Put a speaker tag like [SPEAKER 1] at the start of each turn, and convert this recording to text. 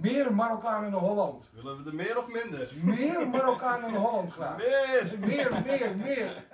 [SPEAKER 1] Meer Marokkanen in Holland.
[SPEAKER 2] Willen we er meer of minder?
[SPEAKER 1] Meer Marokkanen in Holland graag.
[SPEAKER 2] Meer!
[SPEAKER 1] Meer, meer, meer.